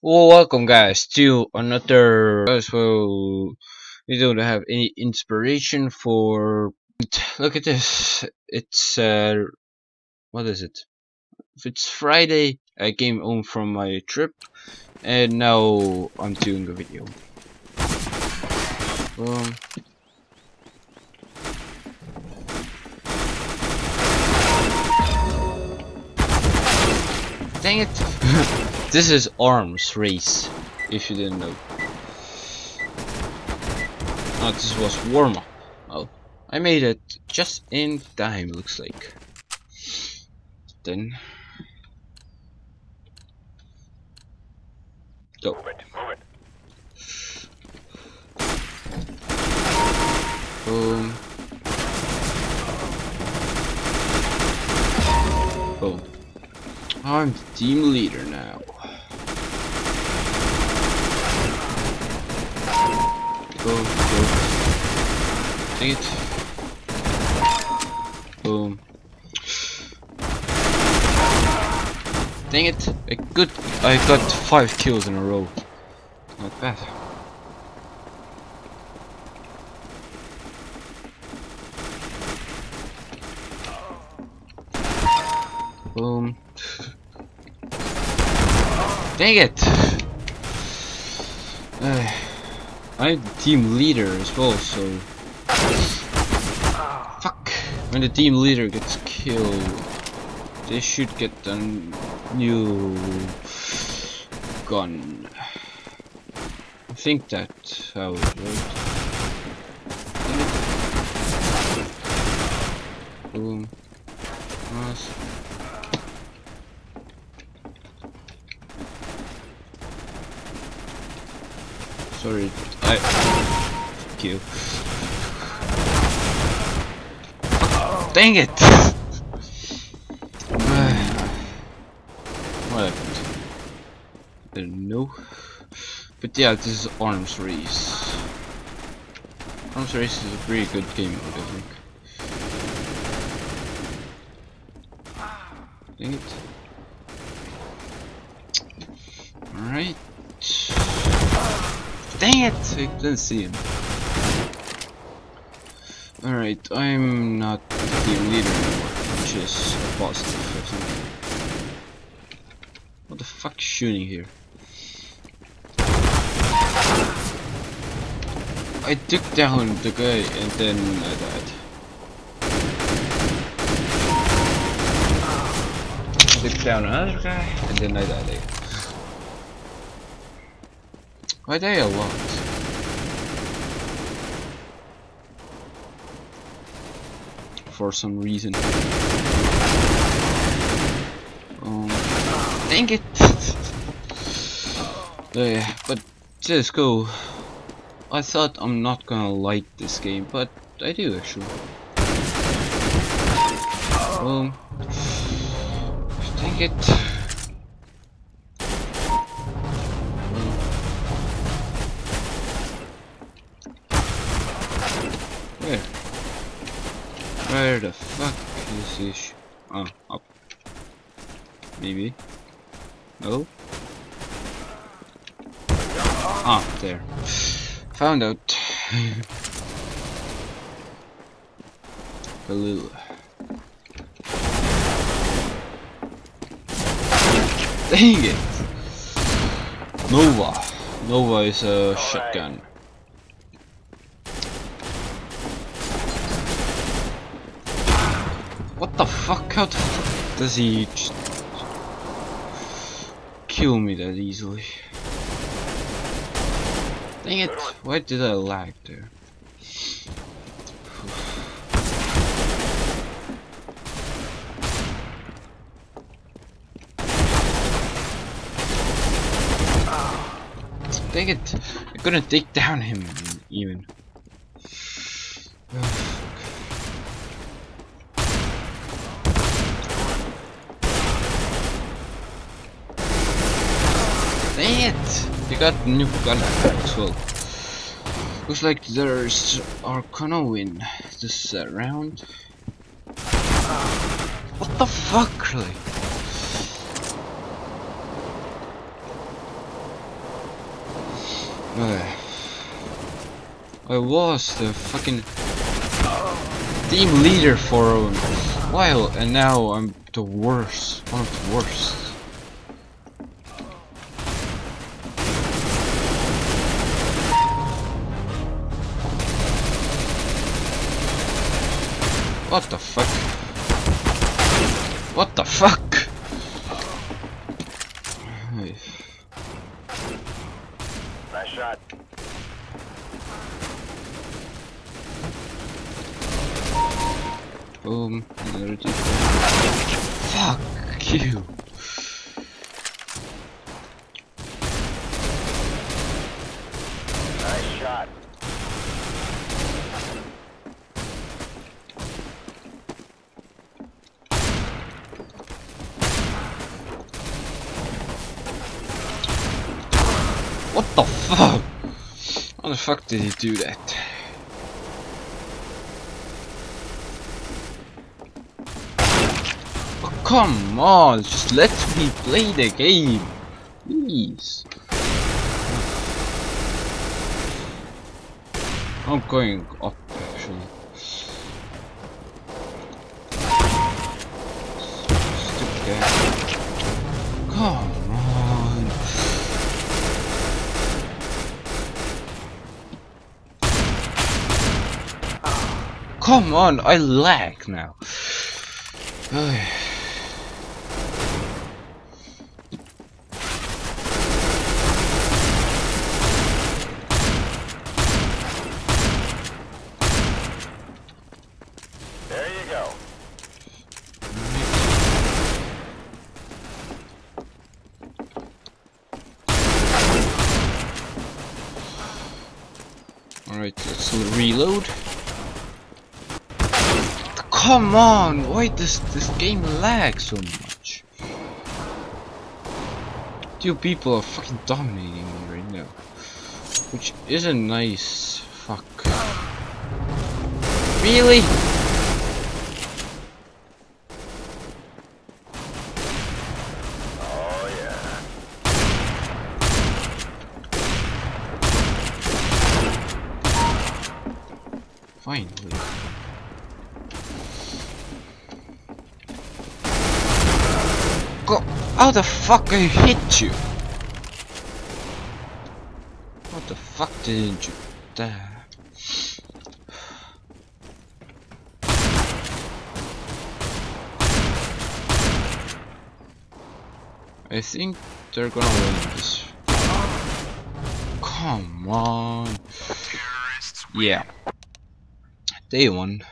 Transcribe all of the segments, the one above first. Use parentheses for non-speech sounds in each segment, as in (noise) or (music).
Well, welcome guys to another so we don't have any inspiration for look at this. It's uh what is it? It's Friday I came home from my trip and now I'm doing a video. Um dang it (laughs) This is arms race, if you didn't know. Oh, this was warm up. Oh, I made it just in time, looks like. Then. Go. Team leader now. Go, go. Dang it. Boom. Dang it. A good I got five kills in a row. Not bad. Boom. (laughs) Dang it! Uh, I'm the team leader as well, so... Fuck! When the team leader gets killed, they should get a new gun. I think that's how it works. Boom. Nice. Sorry, I... Fuck you. Dang it! (sighs) what happened? I don't know. But yeah, this is Arms Race. Arms Race is a pretty good game mode, I think. Dang it. Alright. Dang it! I didn't see him. Alright, I'm not the team leader anymore, which is positive, I think. What the fuck shooting here? I took down the guy and then I died. I took down another guy and then I died again. Why they a lot? For some reason. Um, dang it! yeah, (laughs) but just go. I thought I'm not gonna like this game, but I do actually. Um, (sighs) dang it. Where? Where the fuck is this? Oh, up. Maybe. No? Ah, there. Found out. (laughs) Hello. Dang it! Nova. Nova is a shotgun. What the fuck? How does he kill me that easily? Dang it, why did I lag there? Dang it, I couldn't take down him even. (sighs) Dang it! You got new gun as well. Looks like there's are gonna win this uh, round. What the fuck, really? I was the fucking team leader for a while, and now I'm the worst. One of the worst. What the fuck? What the fuck? Nice shot. Boom. Fuck you. Nice shot. What the fuck? How the fuck did he do that? Oh, come on, just let me play the game. Please. I'm going up actually. Stupid guy. Come Come on, I lag now. (sighs) Ay. There you go. Alright, let's reload. Come on! Why does this game lag so much? Two people are fucking dominating me right now. Which isn't nice. Fuck. Really? Oh yeah. Finally. Go. How the fuck I hit you? What the fuck didn't you die? I think they're gonna win this. Come on. Yeah. Day one.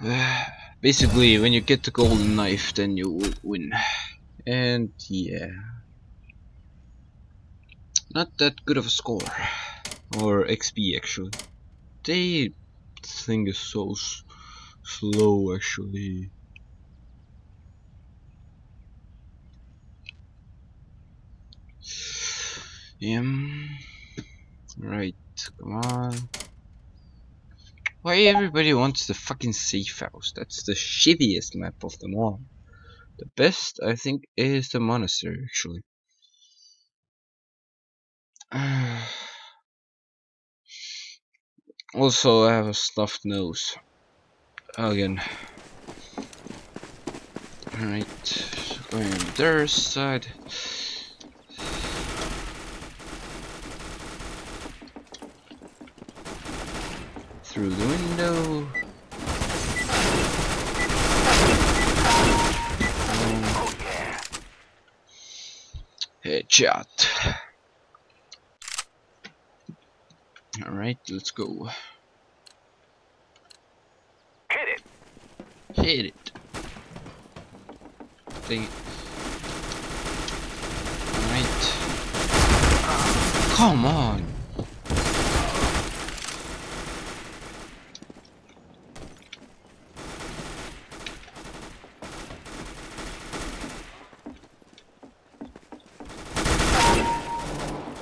(sighs) Basically, when you get the golden knife, then you win. And yeah. Not that good of a score. Or XP actually. They thing is so slow actually. (sighs) Yeah. Right, come on. Why everybody wants the fucking safe house? That's the shittiest map of them all. The best, I think, is the monastery, actually. (sighs) also, I have a stuffed nose. Again. Alright, so going on the other side. Through the window. Oh yeah. Headshot. Alright, let's go. Hit it. Hit it. Dang it. Alright. Come on.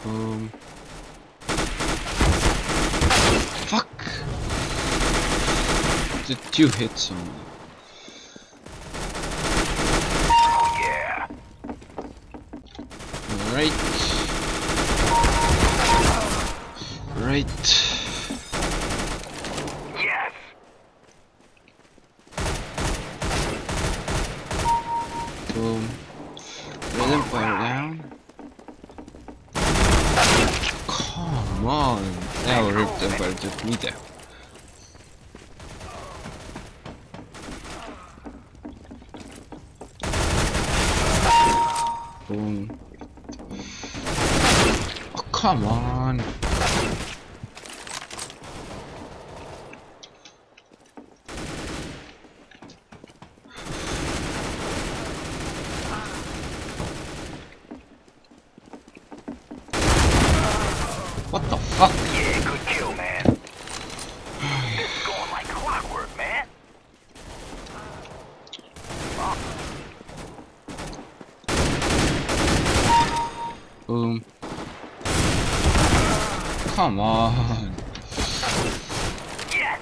Boom. Fuck. Did two hits on me? Oh yeah. Alright. Right. Yes. Boom. Let them fire down. Come on. Now rip them fire to me Oh, come on. What the fuck? Yeah, good kill, man. this is going like clockwork, man. Boom. Come on. Yes.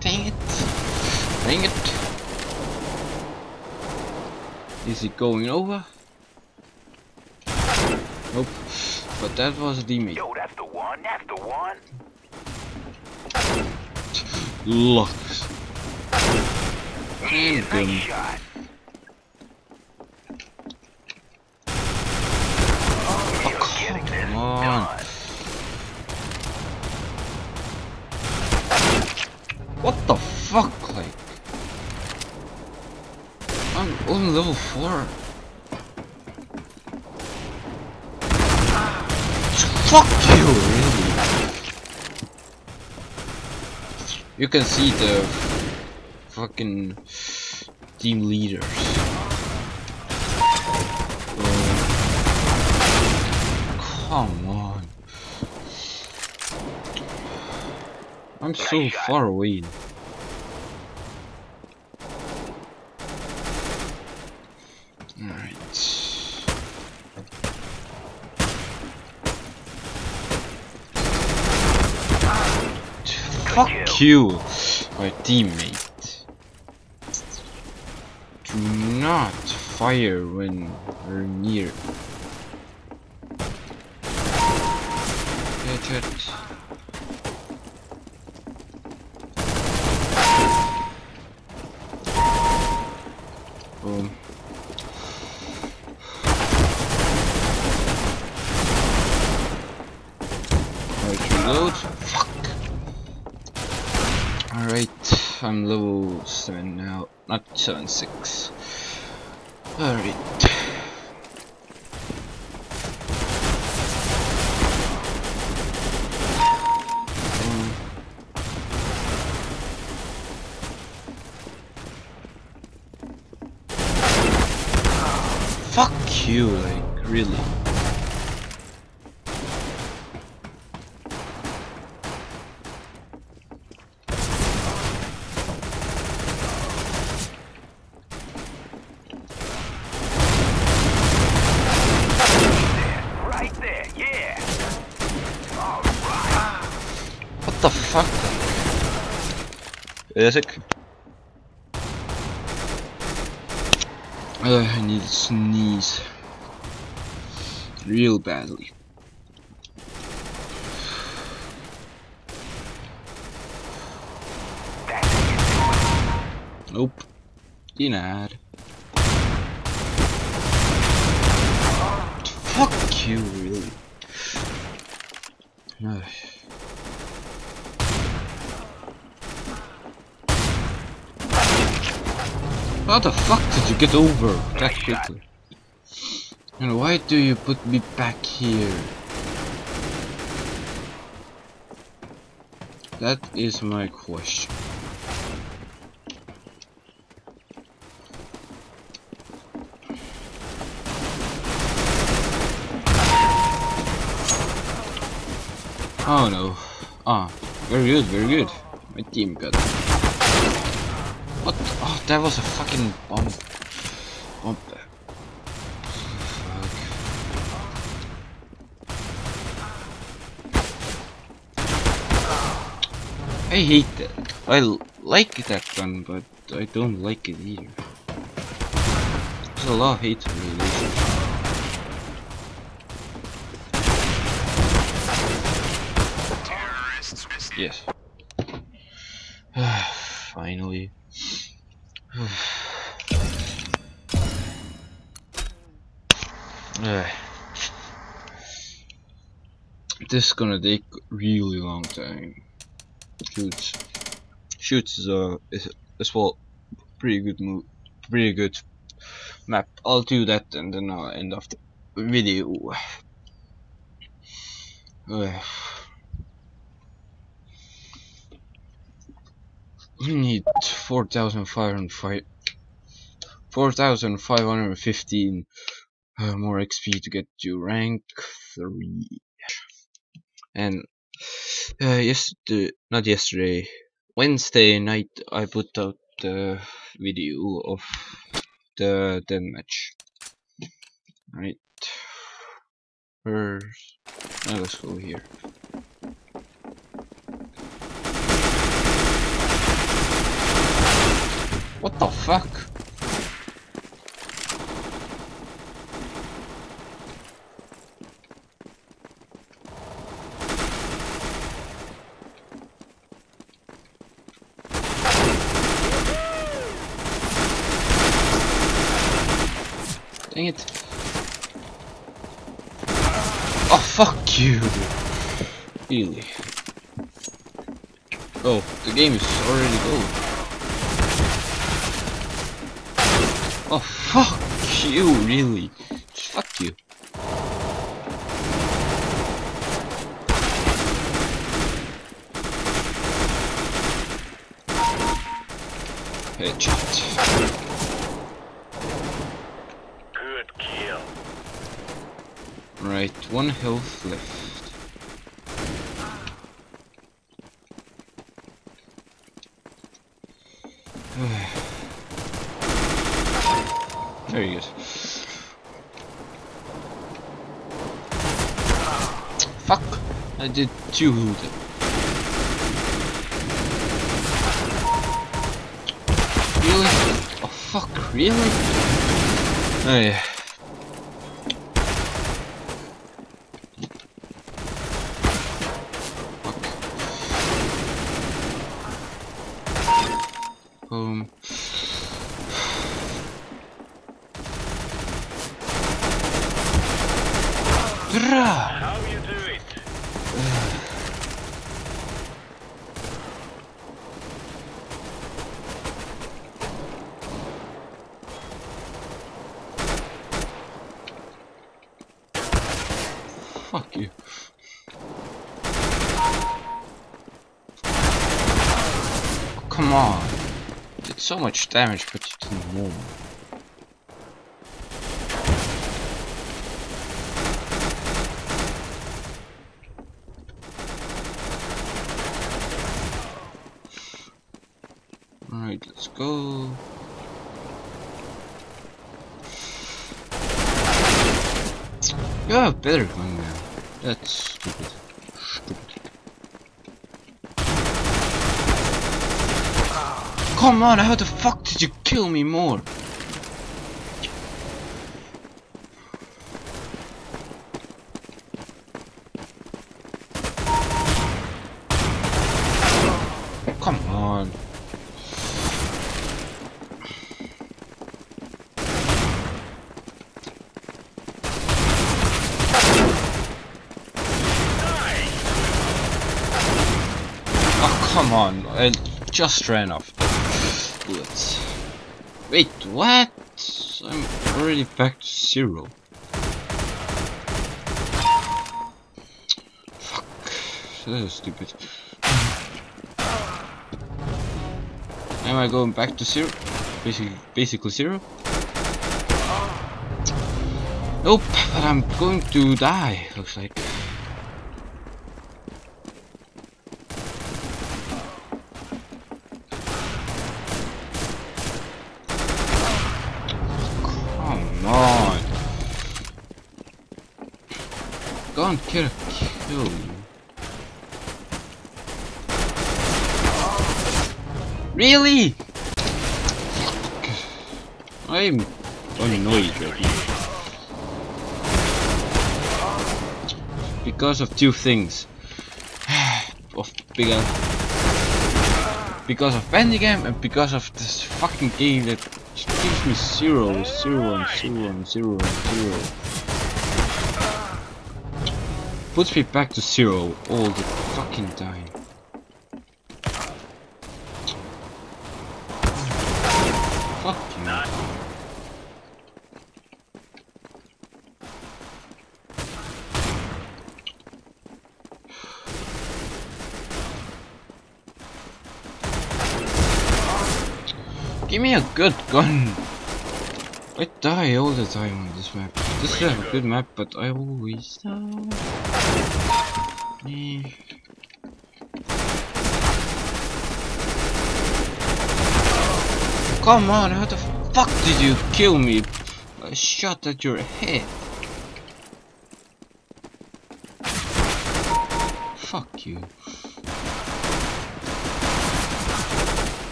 Dang it. Dang it. Is it going over? Nope. But that was a teammate. Yo, that's the one. That's the one. Yeah, And gun. nice shot. Oh, You're come on. What the fuck, like? I'm on level 4. Fuck you, really? You can see the fucking team leaders. Oh, come on. I'm so far away. Alright. Fuck you, my teammate. Do not fire when we're near. Hit it. Boom. Right, reload. Fuck. Alright, I'm level 7 now. Not 7, 6. Alright. Fuck you, like, really. Right there. Yeah. All right. What the fuck? Uh, I need to sneeze. Real badly. Nope. Denied. Fuck you, really. No. How the fuck did you get over that quickly? And why do you put me back here? That is my question. Oh no. Ah, very good, very good. My team got it. That was a fucking bomb. Bomb. Fuck. I hate that. I like that gun, but I don't like it either. There's a lot of hate on me Yes. (sighs) Finally. Uh, this is gonna take really long time. Shoots. Shoots is a is as well pretty good move pretty good map. I'll do that and then I'll end off the video. (sighs) We need 4,505 4,515 uh, more XP to get to rank 3 and uh, yesterday not yesterday Wednesday night I put out the video of the deathmatch. Right first now let's go here. What the fuck Dang it. Oh, fuck you. Really. Oh, the game is already gold. Oh, fuck you, really. Just fuck you. Headshot. Good kill. Right, one health left. Very good. Fuck! I did two hoot. Really? Oh fuck, really? Oh yeah. Boom. Dra! How you do it? Fuck you. Oh, come on. Did so much damage, but you didn't. Alright, let's go. You have better gun now. That's. Stupid. Come on, how the fuck did you kill me more? Come on. Oh, come on. I just ran off bullets. Wait, what? I'm already back to zero. Fuck. That is stupid. Am I going back to zero? Basically, basically zero? Nope, but I'm going to die, looks like. Go and get a kill. Really? I'm annoyed right now. Because of two things. (sighs) of because because of Bandicam and because of this fucking game that gives me zero, zero zero zero and zero. Puts me back to zero all the fucking time. Fuck you. Give me a good gun. I die all the time on this map. This is a good map, but I always die. Come on, how the fuck did you kill me? I shot at your head. Fuck you.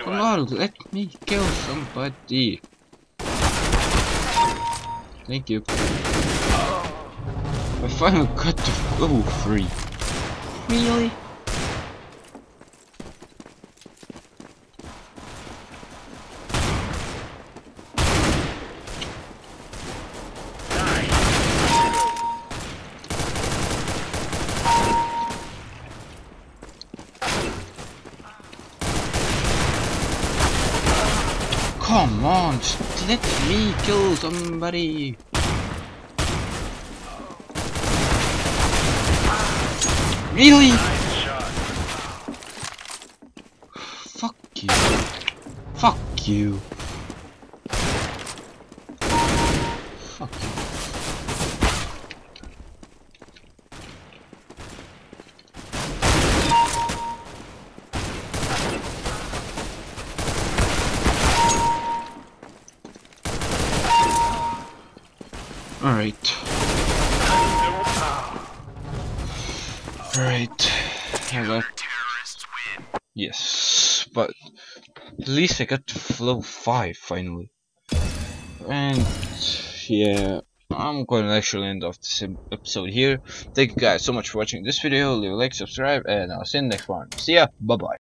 Come on, let me kill somebody. Thank you. I finally got to go free. Really? Come on, let me kill somebody. Really? Fuck you. Fuck you. Fuck you. Alright. Alright. I got Terrorists win. Yes, but at least I got to flow 5 finally. And yeah, I'm going to actually end off this episode here. Thank you guys so much for watching this video. Leave a like, subscribe, and I'll see you in the next one. See ya, bye bye.